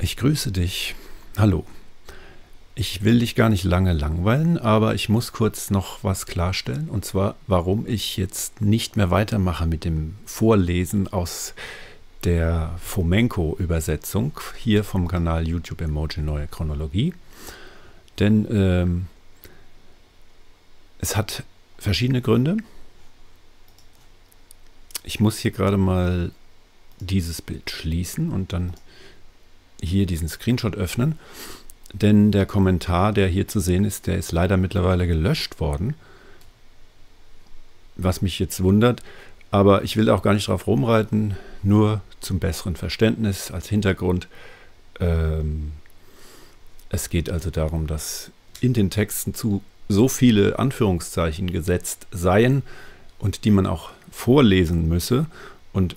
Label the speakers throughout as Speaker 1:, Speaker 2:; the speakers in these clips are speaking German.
Speaker 1: Ich grüße dich. Hallo. Ich will dich gar nicht lange langweilen, aber ich muss kurz noch was klarstellen. Und zwar, warum ich jetzt nicht mehr weitermache mit dem Vorlesen aus der Fomenko-Übersetzung hier vom Kanal YouTube Emoji Neue Chronologie. Denn ähm, es hat verschiedene Gründe. Ich muss hier gerade mal dieses Bild schließen und dann hier diesen Screenshot öffnen, denn der Kommentar, der hier zu sehen ist, der ist leider mittlerweile gelöscht worden, was mich jetzt wundert, aber ich will auch gar nicht drauf rumreiten, nur zum besseren Verständnis als Hintergrund. Ähm, es geht also darum, dass in den Texten zu so viele Anführungszeichen gesetzt seien und die man auch vorlesen müsse und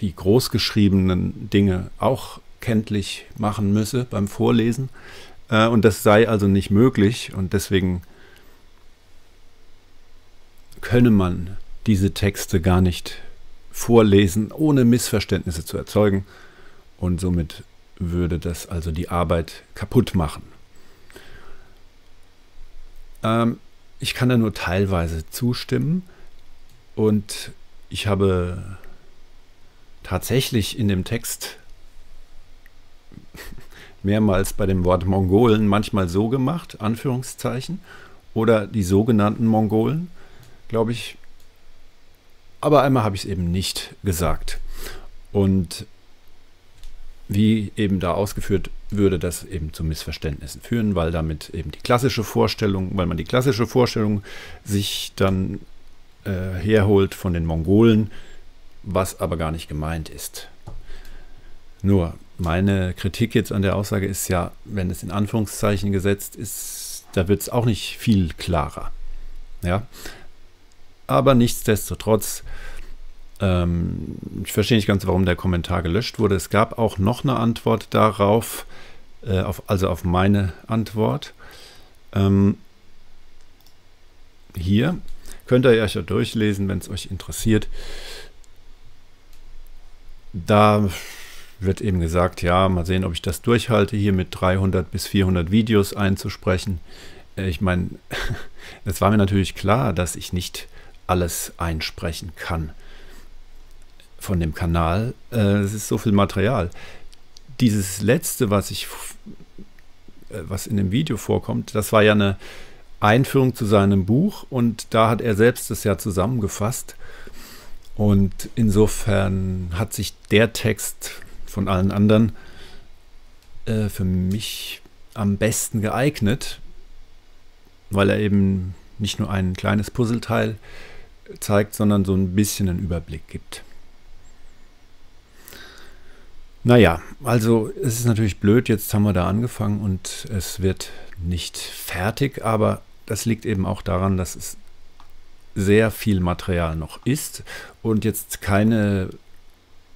Speaker 1: die großgeschriebenen Dinge auch kenntlich machen müsse beim Vorlesen. Äh, und das sei also nicht möglich und deswegen könne man diese Texte gar nicht vorlesen, ohne Missverständnisse zu erzeugen. Und somit würde das also die Arbeit kaputt machen. Ähm, ich kann da nur teilweise zustimmen und ich habe tatsächlich in dem Text mehrmals bei dem Wort Mongolen manchmal so gemacht, Anführungszeichen, oder die sogenannten Mongolen, glaube ich. Aber einmal habe ich es eben nicht gesagt. Und wie eben da ausgeführt, würde das eben zu Missverständnissen führen, weil damit eben die klassische Vorstellung, weil man die klassische Vorstellung sich dann äh, herholt von den Mongolen, was aber gar nicht gemeint ist. Nur meine Kritik jetzt an der Aussage ist ja, wenn es in Anführungszeichen gesetzt ist, da wird es auch nicht viel klarer. Ja. Aber nichtsdestotrotz, ähm, ich verstehe nicht ganz, warum der Kommentar gelöscht wurde. Es gab auch noch eine Antwort darauf, äh, auf, also auf meine Antwort. Ähm, hier könnt ihr euch ja durchlesen, wenn es euch interessiert. Da wird eben gesagt, ja, mal sehen, ob ich das durchhalte, hier mit 300 bis 400 Videos einzusprechen. Äh, ich meine, es war mir natürlich klar, dass ich nicht alles einsprechen kann von dem Kanal. Äh, es ist so viel Material. Dieses letzte, was ich, äh, was in dem Video vorkommt, das war ja eine Einführung zu seinem Buch und da hat er selbst das ja zusammengefasst. Und insofern hat sich der Text von allen anderen äh, für mich am besten geeignet, weil er eben nicht nur ein kleines Puzzleteil zeigt, sondern so ein bisschen einen Überblick gibt. Naja, also es ist natürlich blöd, jetzt haben wir da angefangen und es wird nicht fertig, aber das liegt eben auch daran, dass es sehr viel Material noch ist und jetzt keine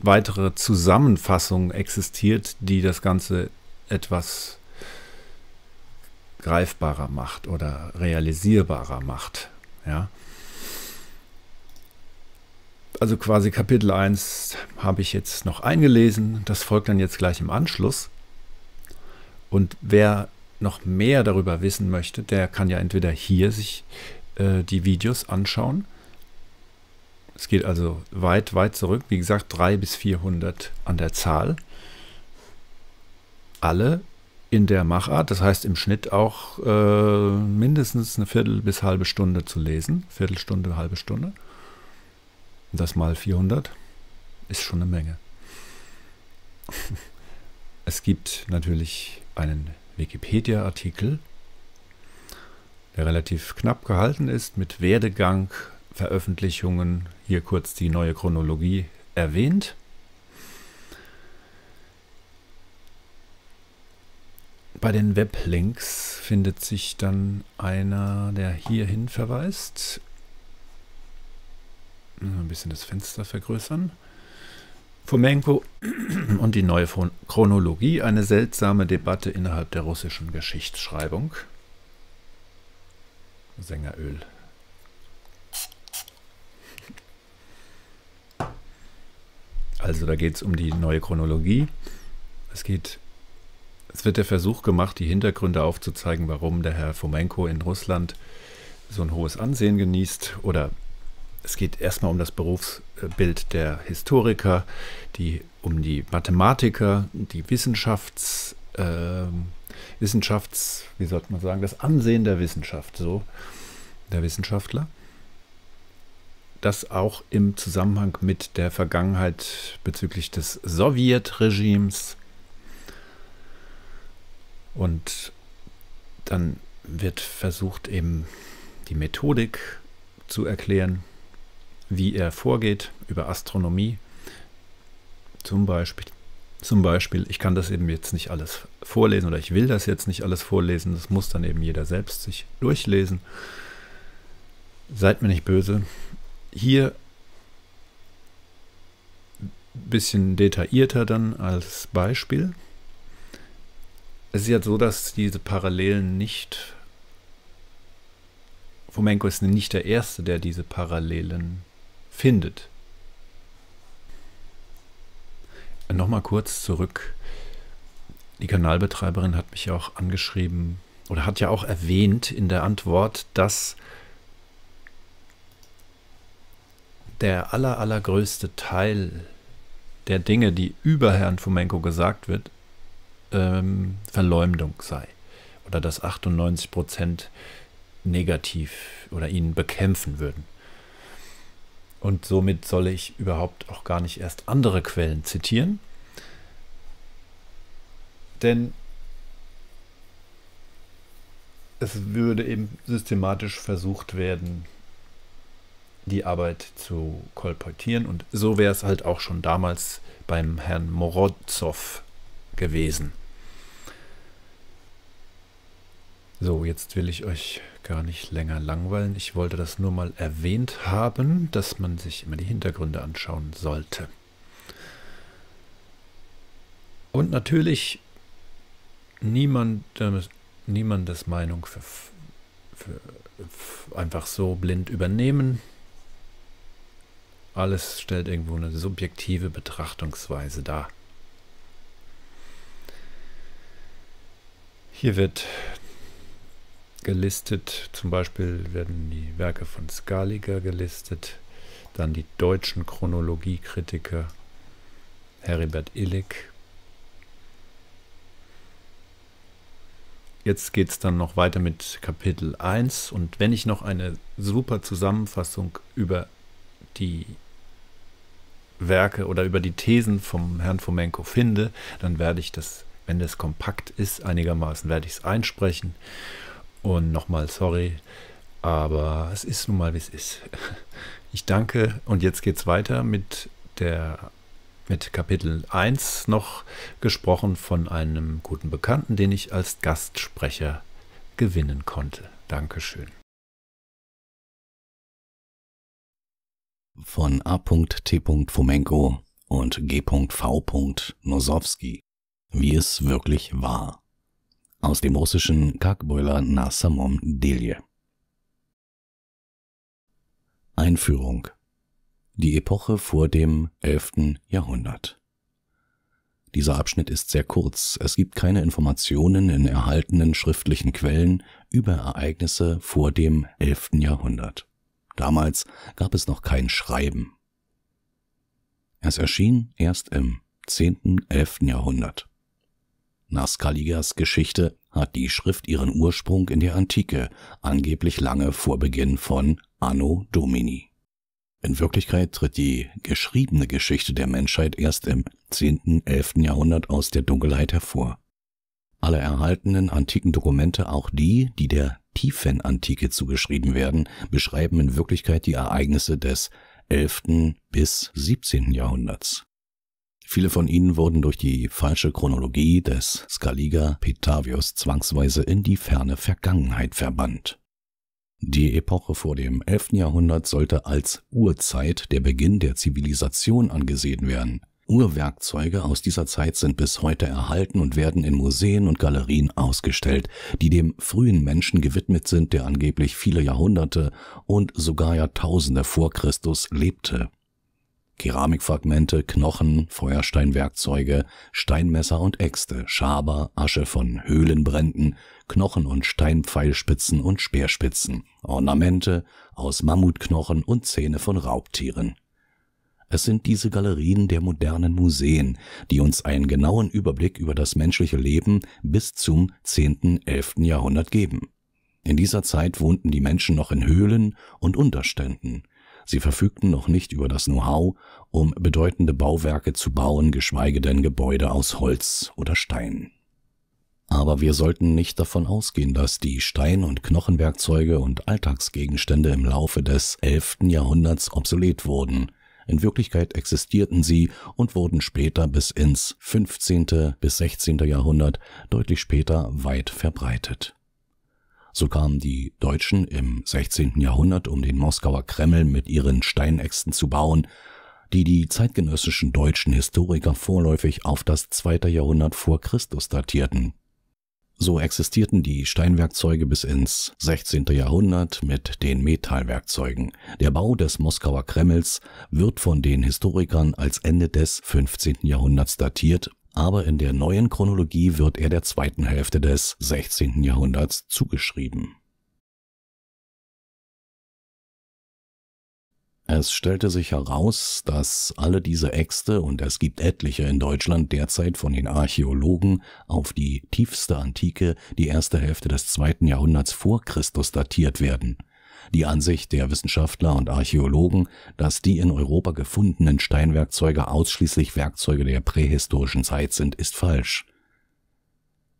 Speaker 1: weitere Zusammenfassung existiert, die das Ganze etwas greifbarer macht oder realisierbarer macht. Ja. Also quasi Kapitel 1 habe ich jetzt noch eingelesen, das folgt dann jetzt gleich im Anschluss. Und wer noch mehr darüber wissen möchte, der kann ja entweder hier sich äh, die Videos anschauen es geht also weit, weit zurück. Wie gesagt, 300 bis 400 an der Zahl. Alle in der Machart, das heißt im Schnitt auch äh, mindestens eine Viertel bis halbe Stunde zu lesen. Viertelstunde, halbe Stunde. Das mal 400 ist schon eine Menge. Es gibt natürlich einen Wikipedia-Artikel, der relativ knapp gehalten ist mit Werdegang Veröffentlichungen, hier kurz die neue Chronologie erwähnt. Bei den Weblinks findet sich dann einer, der hierhin verweist. Ein bisschen das Fenster vergrößern. Fomenko und die neue Chronologie, eine seltsame Debatte innerhalb der russischen Geschichtsschreibung. Sängeröl Also da geht es um die neue Chronologie. Es geht Es wird der Versuch gemacht, die Hintergründe aufzuzeigen, warum der Herr Fomenko in Russland so ein hohes Ansehen genießt. Oder es geht erstmal um das Berufsbild der Historiker, die, um die Mathematiker, die Wissenschafts, äh, Wissenschafts, wie sollte man sagen, das Ansehen der Wissenschaft, so der Wissenschaftler. Das auch im Zusammenhang mit der Vergangenheit bezüglich des Sowjetregimes und dann wird versucht, eben die Methodik zu erklären, wie er vorgeht über Astronomie. Zum Beispiel, zum Beispiel, ich kann das eben jetzt nicht alles vorlesen oder ich will das jetzt nicht alles vorlesen. Das muss dann eben jeder selbst sich durchlesen. Seid mir nicht böse. Hier ein bisschen detaillierter dann als Beispiel. Es ist ja so, dass diese Parallelen nicht. Fomenko ist nicht der Erste, der diese Parallelen findet. Nochmal kurz zurück. Die Kanalbetreiberin hat mich auch angeschrieben oder hat ja auch erwähnt in der Antwort, dass der aller, allergrößte Teil der Dinge, die über Herrn Fomenko gesagt wird, ähm, Verleumdung sei. Oder dass 98 Prozent negativ oder ihn bekämpfen würden. Und somit solle ich überhaupt auch gar nicht erst andere Quellen zitieren. Denn es würde eben systematisch versucht werden, die Arbeit zu kolportieren. Und so wäre es halt auch schon damals beim Herrn Morozov gewesen. So, jetzt will ich euch gar nicht länger langweilen. Ich wollte das nur mal erwähnt haben, dass man sich immer die Hintergründe anschauen sollte. Und natürlich niemand, niemandes Meinung für, für, für einfach so blind übernehmen. Alles stellt irgendwo eine subjektive Betrachtungsweise dar. Hier wird gelistet, zum Beispiel werden die Werke von Scaliger gelistet, dann die deutschen Chronologiekritiker Heribert Illig. Jetzt geht es dann noch weiter mit Kapitel 1 und wenn ich noch eine super Zusammenfassung über die Werke oder über die Thesen vom Herrn Fomenko finde, dann werde ich das wenn das kompakt ist, einigermaßen, werde ich es einsprechen. Und nochmal sorry, aber es ist nun mal, wie es ist. Ich danke und jetzt geht es weiter mit der mit Kapitel 1 noch gesprochen von einem guten Bekannten, den ich als Gastsprecher gewinnen konnte. Dankeschön.
Speaker 2: Von A.T. Fomenko und G.V. Nosowski wie es wirklich war. Aus dem russischen Kakboiler na samom delje. Einführung Die Epoche vor dem 11. Jahrhundert Dieser Abschnitt ist sehr kurz, es gibt keine Informationen in erhaltenen schriftlichen Quellen über Ereignisse vor dem 11. Jahrhundert. Damals gab es noch kein Schreiben. Es erschien erst im 10. 11. Jahrhundert. Nach Kaligas Geschichte hat die Schrift ihren Ursprung in der Antike, angeblich lange vor Beginn von Anno Domini. In Wirklichkeit tritt die geschriebene Geschichte der Menschheit erst im 10., 11. Jahrhundert aus der Dunkelheit hervor. Alle erhaltenen antiken Dokumente, auch die, die der tiefen Antike zugeschrieben werden, beschreiben in Wirklichkeit die Ereignisse des 11. bis 17. Jahrhunderts. Viele von ihnen wurden durch die falsche Chronologie des Scaliger Petavius zwangsweise in die ferne Vergangenheit verbannt. Die Epoche vor dem 11. Jahrhundert sollte als Urzeit der Beginn der Zivilisation angesehen werden. Uhrwerkzeuge aus dieser Zeit sind bis heute erhalten und werden in Museen und Galerien ausgestellt, die dem frühen Menschen gewidmet sind, der angeblich viele Jahrhunderte und sogar Jahrtausende vor Christus lebte. Keramikfragmente, Knochen, Feuersteinwerkzeuge, Steinmesser und Äxte, Schaber, Asche von Höhlenbränden, Knochen und Steinpfeilspitzen und Speerspitzen, Ornamente aus Mammutknochen und Zähne von Raubtieren. Es sind diese Galerien der modernen Museen, die uns einen genauen Überblick über das menschliche Leben bis zum 10., 11. Jahrhundert geben. In dieser Zeit wohnten die Menschen noch in Höhlen und Unterständen. Sie verfügten noch nicht über das Know-how, um bedeutende Bauwerke zu bauen, geschweige denn Gebäude aus Holz oder Stein. Aber wir sollten nicht davon ausgehen, dass die Stein- und Knochenwerkzeuge und Alltagsgegenstände im Laufe des 11. Jahrhunderts obsolet wurden. In Wirklichkeit existierten sie und wurden später bis ins 15. bis 16. Jahrhundert, deutlich später weit verbreitet. So kamen die Deutschen im 16. Jahrhundert, um den Moskauer Kreml mit ihren Steinäxten zu bauen, die die zeitgenössischen deutschen Historiker vorläufig auf das zweite Jahrhundert vor Christus datierten. So existierten die Steinwerkzeuge bis ins 16. Jahrhundert mit den Metallwerkzeugen. Der Bau des Moskauer Kremls wird von den Historikern als Ende des 15. Jahrhunderts datiert aber in der neuen Chronologie wird er der zweiten Hälfte des 16. Jahrhunderts zugeschrieben. Es stellte sich heraus, dass alle diese Äxte, und es gibt etliche in Deutschland derzeit von den Archäologen auf die tiefste Antike, die erste Hälfte des zweiten Jahrhunderts vor Christus datiert werden. Die Ansicht der Wissenschaftler und Archäologen, dass die in Europa gefundenen Steinwerkzeuge ausschließlich Werkzeuge der prähistorischen Zeit sind, ist falsch.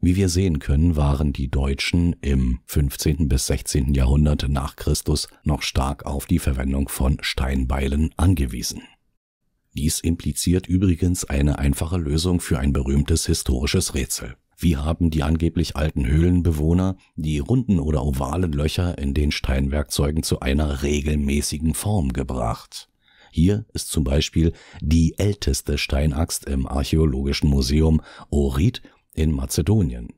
Speaker 2: Wie wir sehen können, waren die Deutschen im 15. bis 16. Jahrhundert nach Christus noch stark auf die Verwendung von Steinbeilen angewiesen. Dies impliziert übrigens eine einfache Lösung für ein berühmtes historisches Rätsel. Wie haben die angeblich alten Höhlenbewohner die runden oder ovalen Löcher in den Steinwerkzeugen zu einer regelmäßigen Form gebracht? Hier ist zum Beispiel die älteste Steinaxt im Archäologischen Museum Orit in Mazedonien.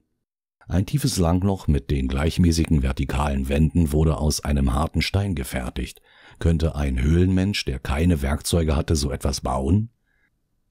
Speaker 2: Ein tiefes Langloch mit den gleichmäßigen vertikalen Wänden wurde aus einem harten Stein gefertigt. Könnte ein Höhlenmensch, der keine Werkzeuge hatte, so etwas bauen?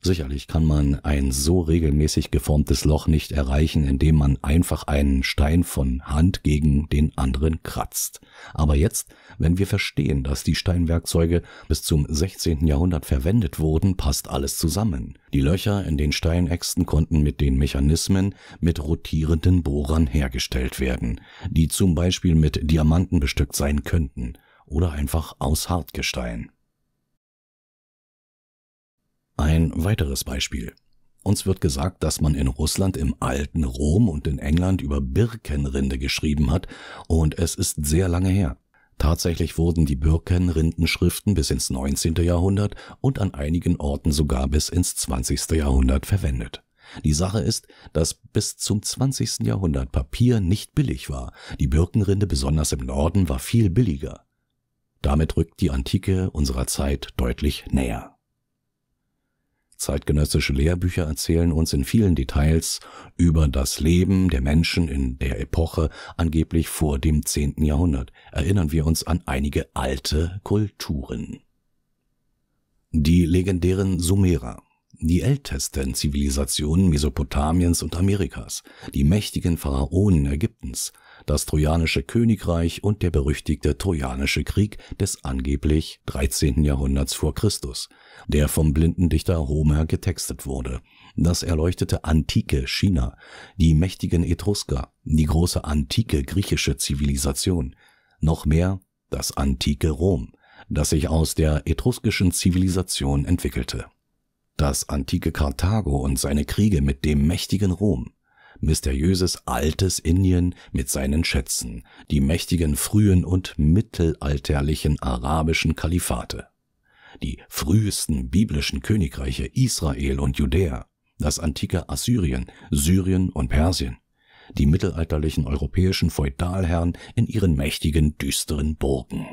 Speaker 2: Sicherlich kann man ein so regelmäßig geformtes Loch nicht erreichen, indem man einfach einen Stein von Hand gegen den anderen kratzt. Aber jetzt, wenn wir verstehen, dass die Steinwerkzeuge bis zum 16. Jahrhundert verwendet wurden, passt alles zusammen. Die Löcher in den Steinäxten konnten mit den Mechanismen mit rotierenden Bohrern hergestellt werden, die zum Beispiel mit Diamanten bestückt sein könnten oder einfach aus Hartgestein. Ein weiteres Beispiel. Uns wird gesagt, dass man in Russland im alten Rom und in England über Birkenrinde geschrieben hat, und es ist sehr lange her. Tatsächlich wurden die Birkenrindenschriften bis ins 19. Jahrhundert und an einigen Orten sogar bis ins 20. Jahrhundert verwendet. Die Sache ist, dass bis zum 20. Jahrhundert Papier nicht billig war. Die Birkenrinde besonders im Norden war viel billiger. Damit rückt die Antike unserer Zeit deutlich näher. Zeitgenössische Lehrbücher erzählen uns in vielen Details über das Leben der Menschen in der Epoche angeblich vor dem 10. Jahrhundert. Erinnern wir uns an einige alte Kulturen. Die legendären Sumerer, die ältesten Zivilisationen Mesopotamiens und Amerikas, die mächtigen Pharaonen Ägyptens, das Trojanische Königreich und der berüchtigte Trojanische Krieg des angeblich 13. Jahrhunderts vor Christus, der vom blinden Dichter Homer getextet wurde, das erleuchtete antike China, die mächtigen Etrusker, die große antike griechische Zivilisation, noch mehr das antike Rom, das sich aus der etruskischen Zivilisation entwickelte. Das antike Karthago und seine Kriege mit dem mächtigen Rom, mysteriöses altes Indien mit seinen Schätzen, die mächtigen frühen und mittelalterlichen arabischen Kalifate, die frühesten biblischen Königreiche Israel und Judäa, das antike Assyrien, Syrien und Persien, die mittelalterlichen europäischen Feudalherren in ihren mächtigen düsteren Burgen.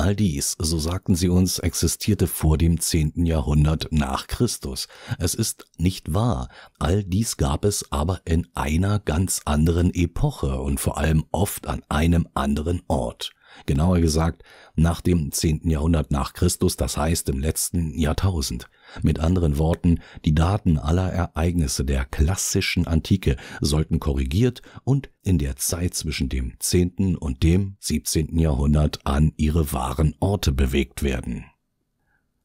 Speaker 2: All dies, so sagten sie uns, existierte vor dem zehnten Jahrhundert nach Christus. Es ist nicht wahr. All dies gab es aber in einer ganz anderen Epoche und vor allem oft an einem anderen Ort. Genauer gesagt nach dem 10. Jahrhundert nach Christus, das heißt im letzten Jahrtausend. Mit anderen Worten, die Daten aller Ereignisse der klassischen Antike sollten korrigiert und in der Zeit zwischen dem 10. und dem 17. Jahrhundert an ihre wahren Orte bewegt werden.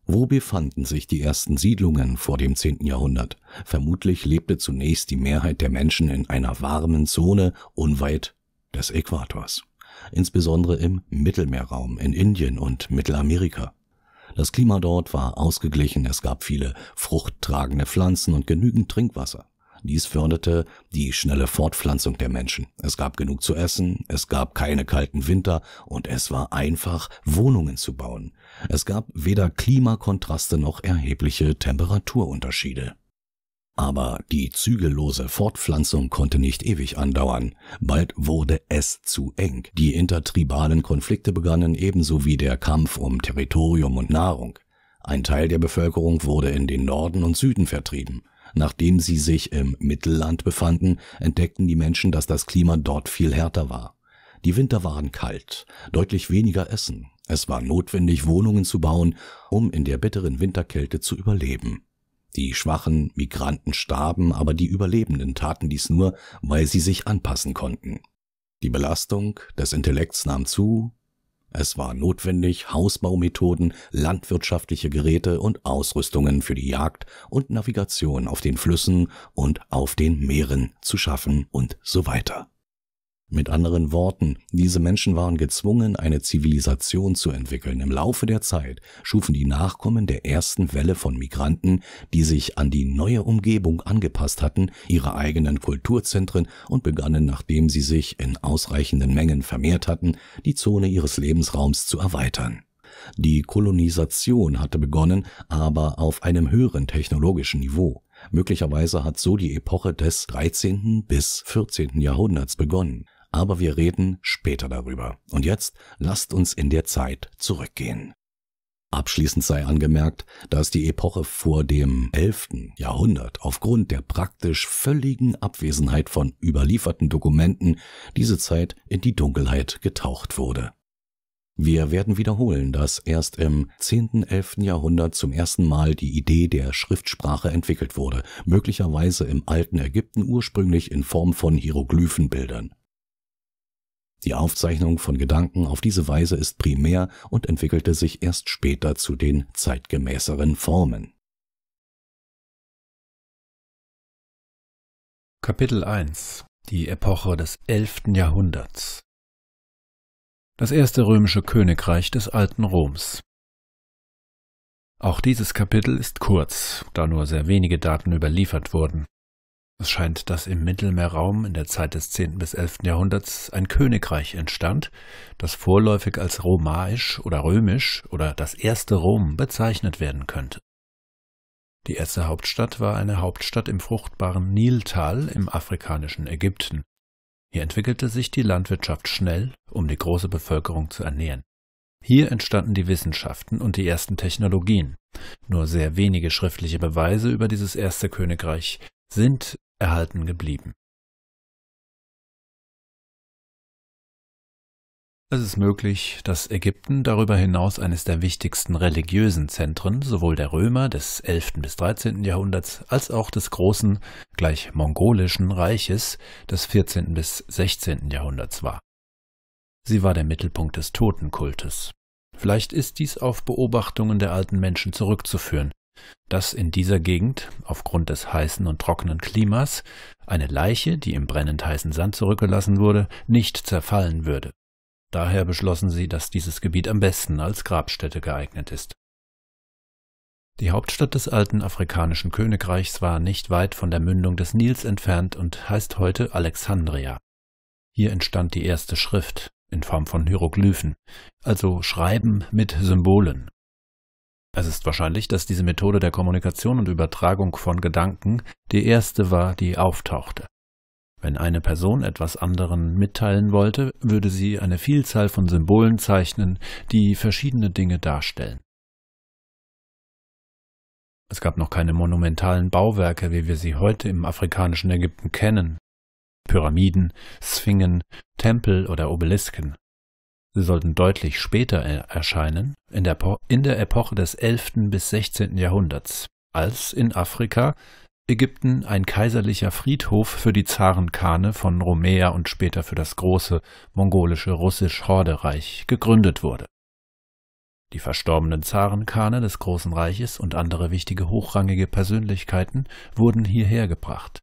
Speaker 2: Wo befanden sich die ersten Siedlungen vor dem 10. Jahrhundert? Vermutlich lebte zunächst die Mehrheit der Menschen in einer warmen Zone unweit des Äquators insbesondere im Mittelmeerraum, in Indien und Mittelamerika. Das Klima dort war ausgeglichen, es gab viele fruchttragende Pflanzen und genügend Trinkwasser. Dies förderte die schnelle Fortpflanzung der Menschen. Es gab genug zu essen, es gab keine kalten Winter und es war einfach, Wohnungen zu bauen. Es gab weder Klimakontraste noch erhebliche Temperaturunterschiede. Aber die zügellose Fortpflanzung konnte nicht ewig andauern. Bald wurde es zu eng. Die intertribalen Konflikte begannen ebenso wie der Kampf um Territorium und Nahrung. Ein Teil der Bevölkerung wurde in den Norden und Süden vertrieben. Nachdem sie sich im Mittelland befanden, entdeckten die Menschen, dass das Klima dort viel härter war. Die Winter waren kalt, deutlich weniger Essen. Es war notwendig, Wohnungen zu bauen, um in der bitteren Winterkälte zu überleben. Die schwachen Migranten starben, aber die Überlebenden taten dies nur, weil sie sich anpassen konnten. Die Belastung des Intellekts nahm zu, es war notwendig, Hausbaumethoden, landwirtschaftliche Geräte und Ausrüstungen für die Jagd und Navigation auf den Flüssen und auf den Meeren zu schaffen und so weiter. Mit anderen Worten, diese Menschen waren gezwungen, eine Zivilisation zu entwickeln. Im Laufe der Zeit schufen die Nachkommen der ersten Welle von Migranten, die sich an die neue Umgebung angepasst hatten, ihre eigenen Kulturzentren und begannen, nachdem sie sich in ausreichenden Mengen vermehrt hatten, die Zone ihres Lebensraums zu erweitern. Die Kolonisation hatte begonnen, aber auf einem höheren technologischen Niveau. Möglicherweise hat so die Epoche des 13. bis 14. Jahrhunderts begonnen aber wir reden später darüber. Und jetzt lasst uns in der Zeit zurückgehen. Abschließend sei angemerkt, dass die Epoche vor dem 11. Jahrhundert aufgrund der praktisch völligen Abwesenheit von überlieferten Dokumenten diese Zeit in die Dunkelheit getaucht wurde. Wir werden wiederholen, dass erst im 10., 11. Jahrhundert zum ersten Mal die Idee der Schriftsprache entwickelt wurde, möglicherweise im alten Ägypten ursprünglich in Form von Hieroglyphenbildern. Die Aufzeichnung von Gedanken auf diese Weise ist primär und entwickelte sich erst später zu den zeitgemäßeren Formen.
Speaker 1: Kapitel 1 Die Epoche des 11. Jahrhunderts Das erste römische Königreich des alten Roms Auch dieses Kapitel ist kurz, da nur sehr wenige Daten überliefert wurden. Es scheint, dass im Mittelmeerraum in der Zeit des 10. bis 11. Jahrhunderts ein Königreich entstand, das vorläufig als romaisch oder römisch oder das erste Rom bezeichnet werden könnte. Die erste Hauptstadt war eine Hauptstadt im fruchtbaren Niltal im afrikanischen Ägypten. Hier entwickelte sich die Landwirtschaft schnell, um die große Bevölkerung zu ernähren. Hier entstanden die Wissenschaften und die ersten Technologien. Nur sehr wenige schriftliche Beweise über dieses erste Königreich sind erhalten geblieben. Es ist möglich, dass Ägypten darüber hinaus eines der wichtigsten religiösen Zentren sowohl der Römer des 11. bis 13. Jahrhunderts als auch des großen, gleich mongolischen Reiches des 14. bis 16. Jahrhunderts war. Sie war der Mittelpunkt des Totenkultes. Vielleicht ist dies auf Beobachtungen der alten Menschen zurückzuführen, dass in dieser Gegend aufgrund des heißen und trockenen Klimas eine Leiche, die im brennend heißen Sand zurückgelassen wurde, nicht zerfallen würde. Daher beschlossen sie, dass dieses Gebiet am besten als Grabstätte geeignet ist. Die Hauptstadt des alten afrikanischen Königreichs war nicht weit von der Mündung des Nils entfernt und heißt heute Alexandria. Hier entstand die erste Schrift in Form von Hieroglyphen, also Schreiben mit Symbolen, es ist wahrscheinlich, dass diese Methode der Kommunikation und Übertragung von Gedanken die erste war, die auftauchte. Wenn eine Person etwas anderen mitteilen wollte, würde sie eine Vielzahl von Symbolen zeichnen, die verschiedene Dinge darstellen. Es gab noch keine monumentalen Bauwerke, wie wir sie heute im afrikanischen Ägypten kennen. Pyramiden, Sphingen, Tempel oder Obelisken. Sie sollten deutlich später erscheinen, in der, in der Epoche des 11. bis 16. Jahrhunderts, als in Afrika Ägypten ein kaiserlicher Friedhof für die Zarenkane von Romea und später für das große mongolische Russisch-Horde-Reich gegründet wurde. Die verstorbenen Zarenkane des Großen Reiches und andere wichtige hochrangige Persönlichkeiten wurden hierher gebracht.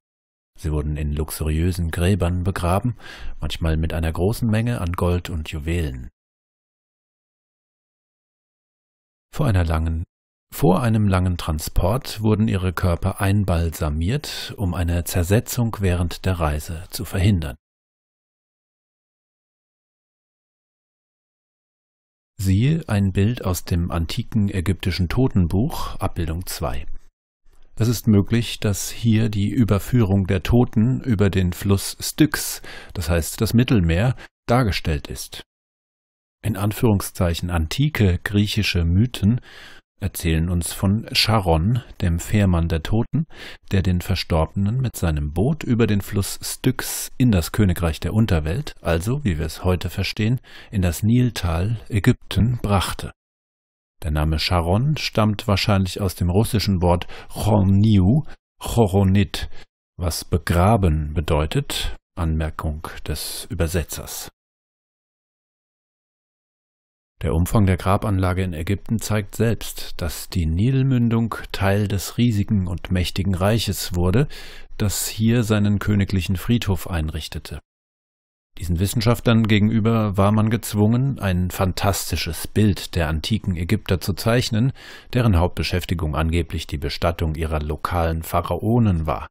Speaker 1: Sie wurden in luxuriösen Gräbern begraben, manchmal mit einer großen Menge an Gold und Juwelen. Vor langen vor einem langen Transport wurden ihre Körper einbalsamiert, um eine Zersetzung während der Reise zu verhindern. Siehe ein Bild aus dem antiken ägyptischen Totenbuch, Abbildung 2. Es ist möglich, dass hier die Überführung der Toten über den Fluss Styx, das heißt das Mittelmeer, dargestellt ist. In Anführungszeichen antike griechische Mythen erzählen uns von Charon, dem Fährmann der Toten, der den Verstorbenen mit seinem Boot über den Fluss Styx in das Königreich der Unterwelt, also, wie wir es heute verstehen, in das Niltal Ägypten brachte. Der Name Charon stammt wahrscheinlich aus dem russischen Wort Chorniu, Choronit, was begraben bedeutet, Anmerkung des Übersetzers. Der Umfang der Grabanlage in Ägypten zeigt selbst, dass die Nilmündung Teil des riesigen und mächtigen Reiches wurde, das hier seinen königlichen Friedhof einrichtete. Diesen Wissenschaftlern gegenüber war man gezwungen, ein fantastisches Bild der antiken Ägypter zu zeichnen, deren Hauptbeschäftigung angeblich die Bestattung ihrer lokalen Pharaonen war.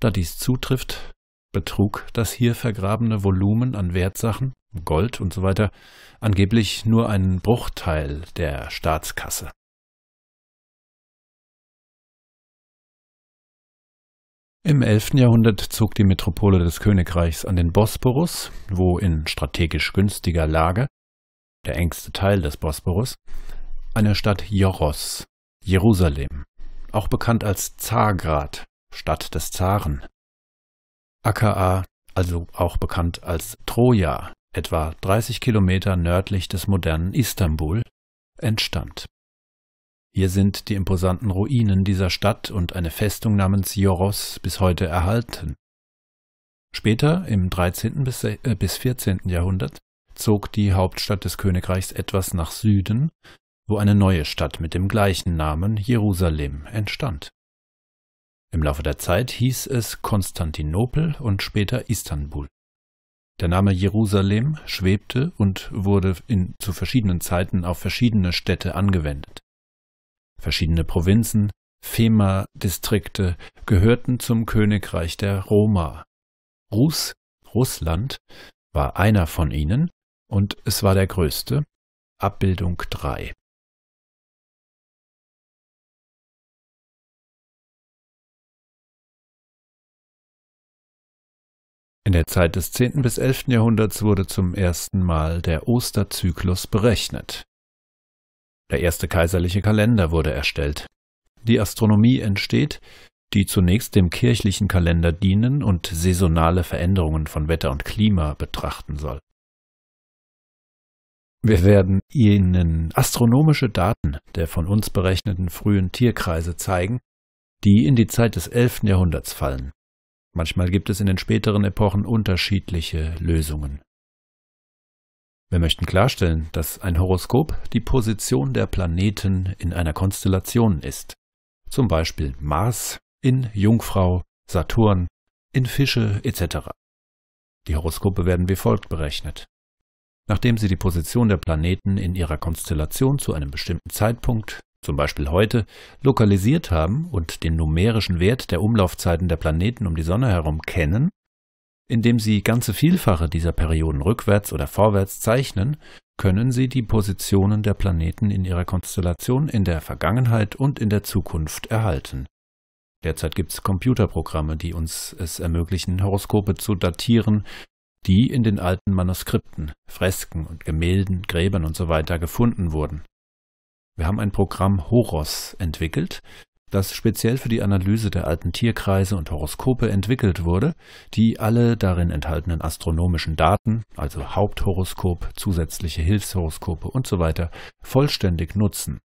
Speaker 1: Da dies zutrifft, betrug das hier vergrabene Volumen an Wertsachen, Gold und so angeblich nur einen Bruchteil der Staatskasse. Im 11. Jahrhundert zog die Metropole des Königreichs an den Bosporus, wo in strategisch günstiger Lage, der engste Teil des Bosporus, eine Stadt Joros, Jerusalem, auch bekannt als Zargrad, Stadt des Zaren, aka also auch bekannt als Troja, etwa 30 Kilometer nördlich des modernen Istanbul, entstand. Hier sind die imposanten Ruinen dieser Stadt und eine Festung namens Joros bis heute erhalten. Später, im 13. bis, äh, bis 14. Jahrhundert, zog die Hauptstadt des Königreichs etwas nach Süden, wo eine neue Stadt mit dem gleichen Namen Jerusalem entstand. Im Laufe der Zeit hieß es Konstantinopel und später Istanbul. Der Name Jerusalem schwebte und wurde in, zu verschiedenen Zeiten auf verschiedene Städte angewendet. Verschiedene Provinzen, Fema-Distrikte gehörten zum Königreich der Roma. Rus, Russland, war einer von ihnen und es war der größte. Abbildung 3. In der Zeit des 10. bis 11. Jahrhunderts wurde zum ersten Mal der Osterzyklus berechnet. Der erste kaiserliche Kalender wurde erstellt. Die Astronomie entsteht, die zunächst dem kirchlichen Kalender dienen und saisonale Veränderungen von Wetter und Klima betrachten soll. Wir werden Ihnen astronomische Daten der von uns berechneten frühen Tierkreise zeigen, die in die Zeit des 11. Jahrhunderts fallen. Manchmal gibt es in den späteren Epochen unterschiedliche Lösungen. Wir möchten klarstellen, dass ein Horoskop die Position der Planeten in einer Konstellation ist. Zum Beispiel Mars in Jungfrau, Saturn, in Fische etc. Die Horoskope werden wie folgt berechnet. Nachdem Sie die Position der Planeten in ihrer Konstellation zu einem bestimmten Zeitpunkt zum Beispiel heute, lokalisiert haben und den numerischen Wert der Umlaufzeiten der Planeten um die Sonne herum kennen, indem sie ganze Vielfache dieser Perioden rückwärts oder vorwärts zeichnen, können sie die Positionen der Planeten in ihrer Konstellation in der Vergangenheit und in der Zukunft erhalten. Derzeit gibt es Computerprogramme, die uns es ermöglichen, Horoskope zu datieren, die in den alten Manuskripten, Fresken und Gemälden, Gräbern usw. So gefunden wurden. Wir haben ein Programm Horos entwickelt, das speziell für die Analyse der alten Tierkreise und Horoskope entwickelt wurde, die alle darin enthaltenen astronomischen Daten, also Haupthoroskop, zusätzliche Hilfshoroskope usw., so vollständig nutzen